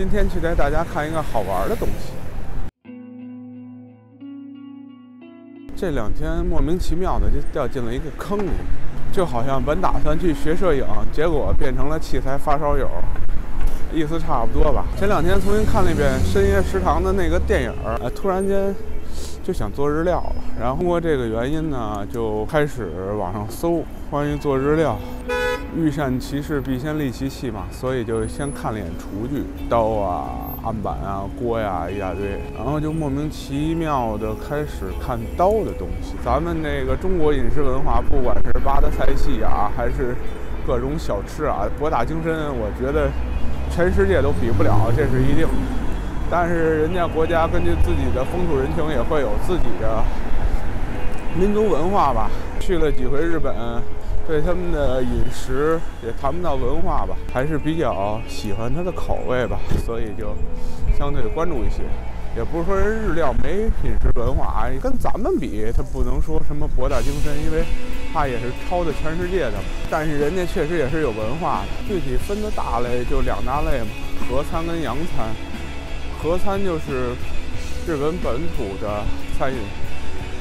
今天去带大家看一个好玩的东西。这两天莫名其妙的就掉进了一个坑里，就好像本打算去学摄影，结果变成了器材发烧友，意思差不多吧。前两天重新看了一遍《深夜食堂》的那个电影，突然间就想做日料了。然后通过这个原因呢，就开始网上搜关于做日料。欲善其事，必先利其器嘛，所以就先看了一眼厨具，刀啊、案板啊、锅呀一大堆，然后就莫名其妙的开始看刀的东西。咱们那个中国饮食文化，不管是八大菜系啊，还是各种小吃啊，博大精深，我觉得全世界都比不了，这是一定。但是人家国家根据自己的风土人情，也会有自己的民族文化吧。去了几回日本。对他们的饮食也谈不到文化吧，还是比较喜欢它的口味吧，所以就相对的关注一些。也不是说人日料没饮食文化啊，跟咱们比，它不能说什么博大精深，因为它也是超的全世界的。但是人家确实也是有文化的。具体分的大类就两大类嘛，和餐跟洋餐。和餐就是日本本土的餐饮。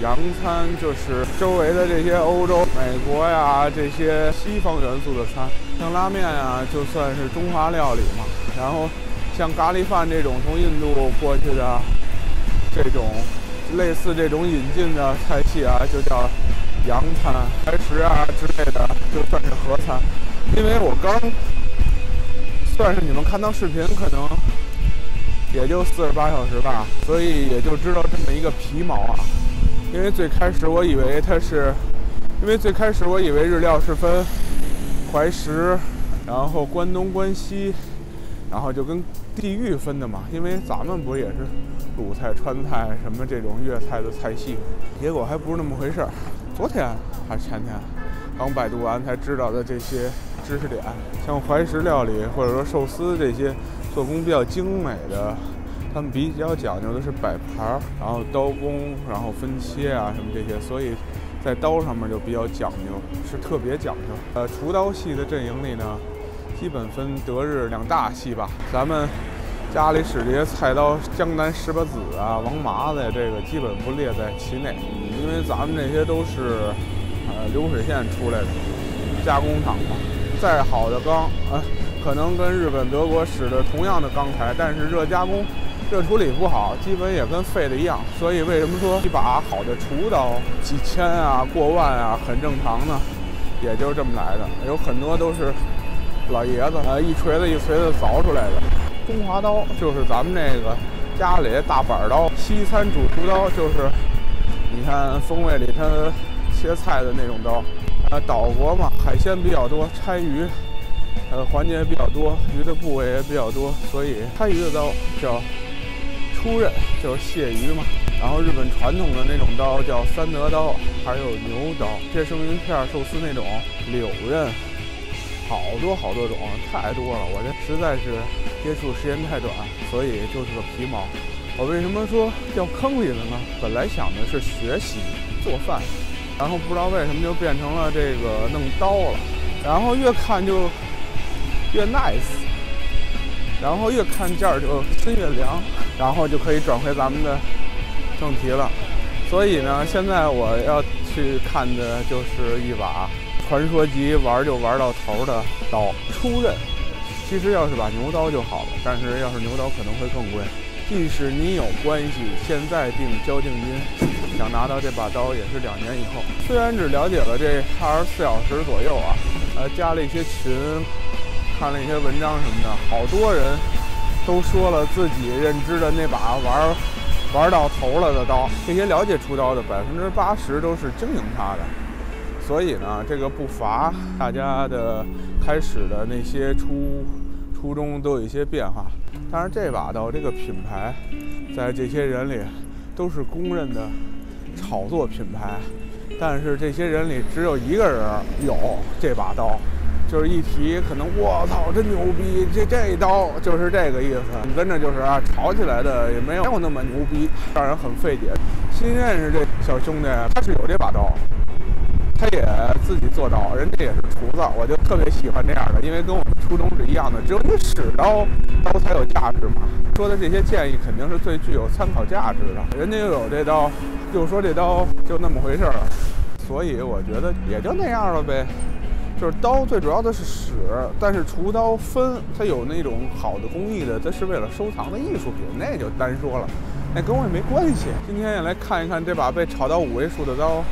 洋餐就是周围的这些欧洲、美国呀，这些西方元素的餐，像拉面呀，就算是中华料理嘛。然后像咖喱饭这种从印度过去的这种类似这种引进的菜系啊，就叫洋餐、台食啊之类的，就算是和餐。因为我刚算是你们看到视频，可能也就四十八小时吧，所以也就知道这么一个皮毛啊。因为最开始我以为它是，因为最开始我以为日料是分淮石，然后关东、关西，然后就跟地域分的嘛。因为咱们不也是鲁菜、川菜什么这种粤菜的菜系，结果还不是那么回事儿。昨天还是前天，刚百度完才知道的这些知识点，像淮石料理或者说寿司这些做工比较精美的。他们比较讲究的是摆盘儿，然后刀工，然后分切啊什么这些，所以在刀上面就比较讲究，是特别讲究。呃，厨刀系的阵营里呢，基本分德日两大系吧。咱们家里使这些菜刀，江南十八子啊、王麻子呀，这个基本不列在其内，因为咱们这些都是呃流水线出来的加工厂嘛。再好的钢，呃，可能跟日本、德国使的同样的钢材，但是热加工。热处理不好，基本也跟废的一样。所以为什么说一把好的厨刀几千啊、过万啊，很正常呢？也就是这么来的。有很多都是老爷子啊，一锤子一锤子凿出来的。中华刀就是咱们这个家里大板刀，西餐主厨刀就是，你看风味里它切菜的那种刀。啊，岛国嘛，海鲜比较多，拆鱼呃环节比较多，鱼的部位也比较多，所以拆鱼的刀叫。出刃就是蟹鱼嘛，然后日本传统的那种刀叫三德刀，还有牛刀，切生鱼片、寿司那种柳刃，好多好多种，太多了。我这实在是接触时间太短，所以就是个皮毛。我为什么说掉坑里了呢？本来想的是学习做饭，然后不知道为什么就变成了这个弄刀了，然后越看就越 nice。然后越看价儿就心越凉，然后就可以转回咱们的正题了。所以呢，现在我要去看的就是一把传说级玩就玩到头的刀出刃。其实要是把牛刀就好了，但是要是牛刀可能会更贵。即使你有关系，现在定交定金，想拿到这把刀也是两年以后。虽然只了解了这二十四小时左右啊，呃，加了一些群。看了一些文章什么的，好多人都说了自己认知的那把玩玩到头了的刀。这些了解出刀的，百分之八十都是经营它的。所以呢，这个不乏大家的开始的那些初初衷都有一些变化。但是这把刀这个品牌，在这些人里都是公认的炒作品牌。但是这些人里只有一个人有这把刀。就是一提，可能我操，真牛逼！这这一刀就是这个意思。跟着就是啊，吵起来的也没有那么牛逼，让人很费解。新认识这小兄弟，他是有这把刀，他也自己做刀，人家也是厨子，我就特别喜欢这样的，因为跟我们初衷是一样的。只有你使刀，刀才有价值嘛。说的这些建议肯定是最具有参考价值的。人家又有这刀，就说这刀就那么回事儿，所以我觉得也就那样了呗。就是刀最主要的是使，但是厨刀分，它有那种好的工艺的，它是为了收藏的艺术品，那就单说了，那跟我也没关系。今天也来看一看这把被炒到五位数的刀，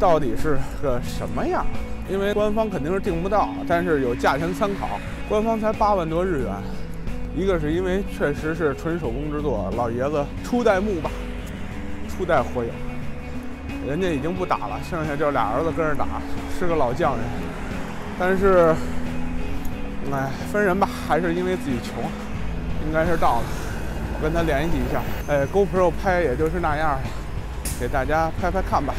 到底是个什么样？因为官方肯定是订不到，但是有价钱参考，官方才八万多日元。一个是因为确实是纯手工制作，老爷子初代木吧，初代火影，人家已经不打了，剩下就俩儿子跟着打，是个老匠人。但是，哎，分人吧，还是因为自己穷，应该是到了。我跟他联系一下，哎，GoPro 拍也就是那样，给大家拍拍看吧。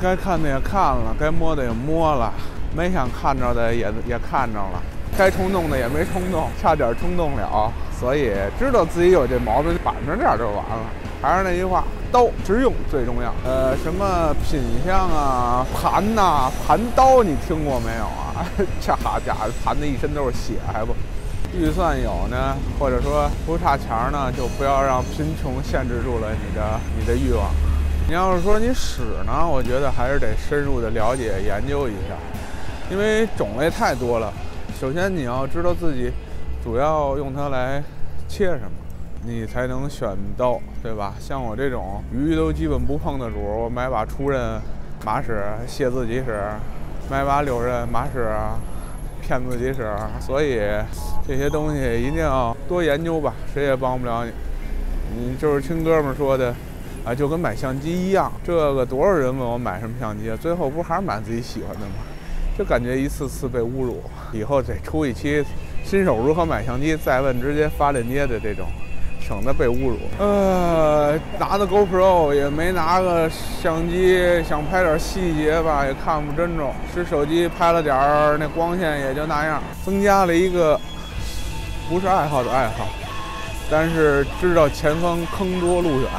该看的也看了，该摸的也摸了，没想看着的也也看着了，该冲动的也没冲动，差点冲动了，所以知道自己有这毛病，板着点就完了。还是那句话，刀实用最重要。呃，什么品相啊，盘呐，盘刀你听过没有啊？这好家伙，盘的一身都是血，还不预算有呢，或者说不差钱呢，就不要让贫穷限制住了你的你的欲望。你要是说你使呢，我觉得还是得深入的了解研究一下，因为种类太多了。首先你要知道自己主要用它来切什么，你才能选到，对吧？像我这种鱼都基本不碰的主，我买把出刃马屎，卸自己使；买把柳刃马屎，骗自己使。所以这些东西一定要多研究吧，谁也帮不了你。你就是听哥们说的。啊，就跟买相机一样，这个多少人问我买什么相机，最后不还是买自己喜欢的吗？就感觉一次次被侮辱，以后得出一期新手如何买相机，再问直接发链接的这种，省得被侮辱。呃，拿的 GoPro 也没拿个相机，想拍点细节吧，也看不真着，是手机拍了点儿，那光线也就那样，增加了一个不是爱好的爱好，但是知道前方坑多路远。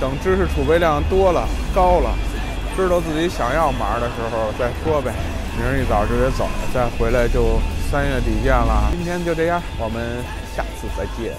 等知识储备量多了、高了，知道自己想要嘛的时候再说呗。明儿一早就得走，再回来就三月底见了。今天就这样，我们下次再见。